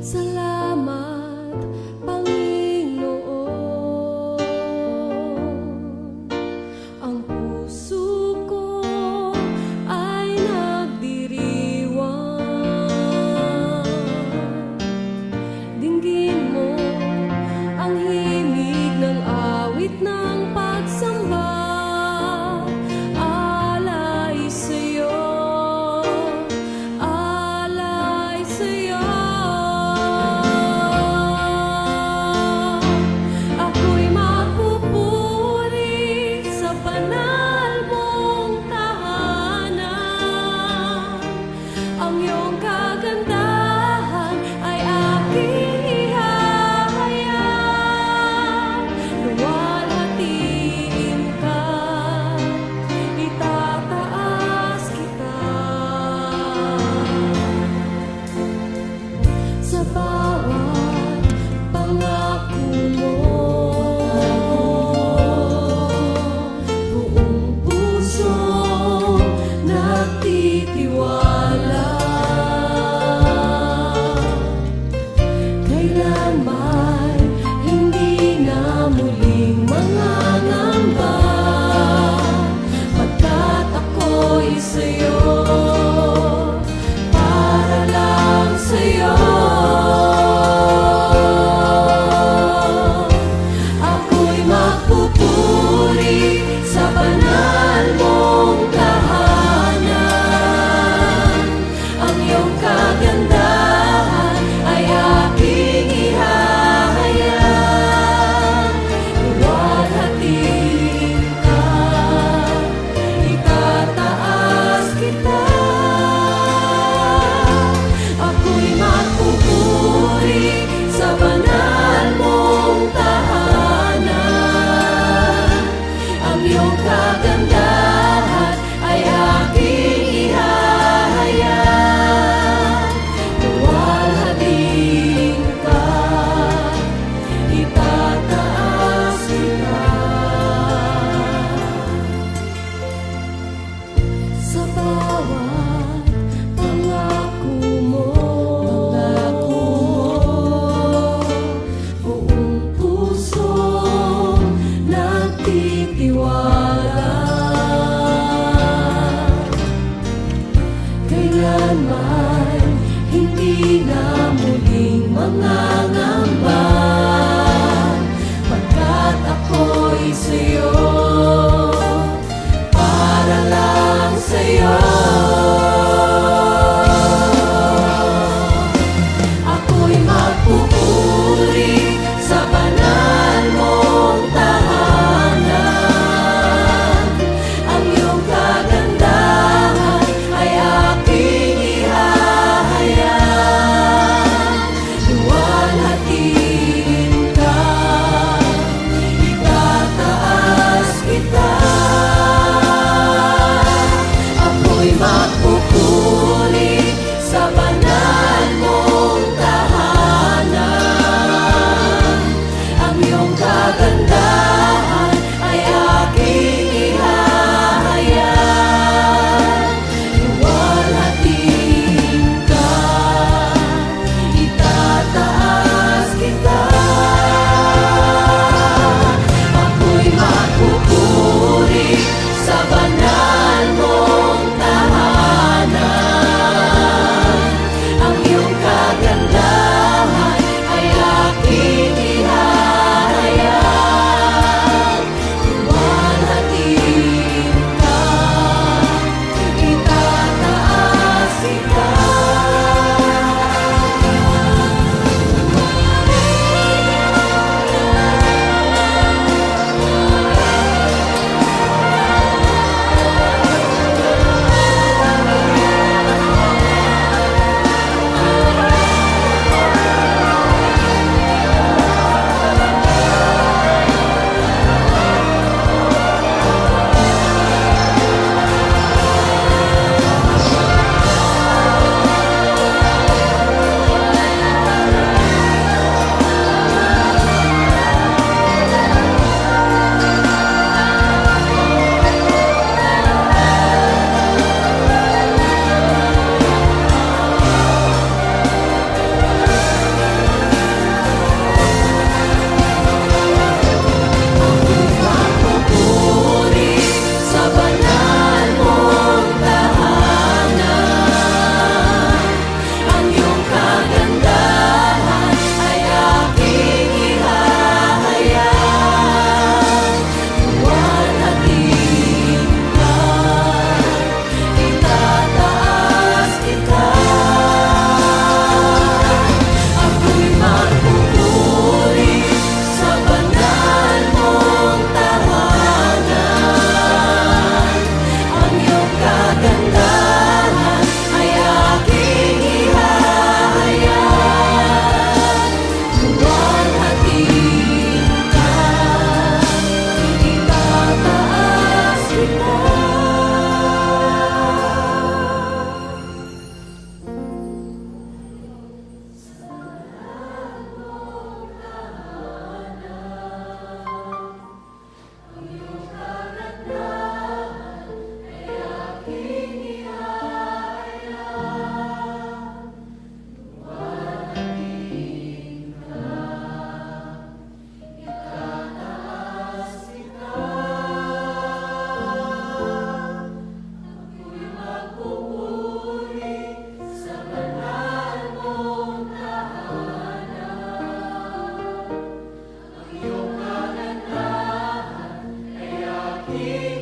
再来。chama. He